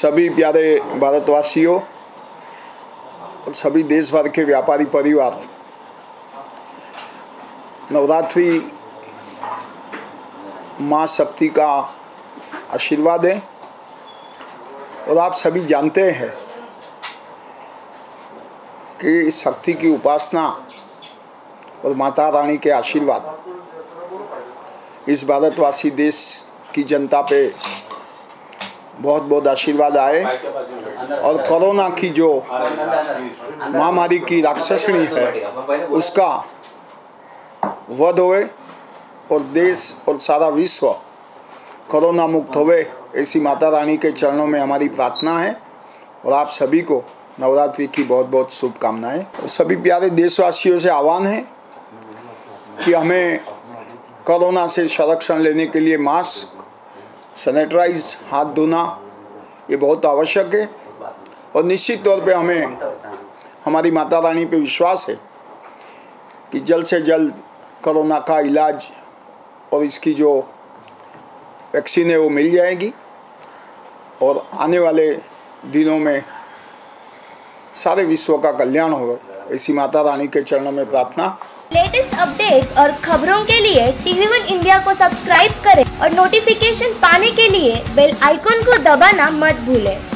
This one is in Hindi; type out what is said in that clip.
सभी प्यारे भारतवासियों, और सभी देश भर के व्यापारी परिवार, नवरात्रि माँ शक्ति का आशीर्वाद है, और आप सभी जानते हैं कि शक्ति की उपासना और माता रानी के आशीर्वाद इस भारतवासी देश की जनता पे बहुत बहुत आशीर्वाद आए। और कोरोना की जो महामारी की राक्षसणी है, उसका वध होए और देश और सारा विश्व कोरोना मुक्त होवे ऐसी माता रानी के चरणों में हमारी प्रार्थना है। और आप सभी को नवरात्रि की बहुत बहुत शुभकामनाएँ। सभी प्यारे देशवासियों से आह्वान है कि हमें कोरोना से संरक्षण लेने के लिए मास्क सैनिटाइज हाथ धोना, ये बहुत आवश्यक है। और निश्चित तौर पे हमें, हमारी माता रानी पे विश्वास है कि जल्द से जल्द कोरोना का इलाज और इसकी जो वैक्सीन है वो मिल जाएगी। और आने वाले दिनों में सारे विश्व का कल्याण होगा। ऐसी माता रानी के चरणों में प्रार्थना लेटेस्ट अपडेट और खबरों के लिए टीवी वन इंडिया को सब्सक्राइब करें और नोटिफिकेशन पाने के लिए बेल आइकॉन को दबाना मत भूलें।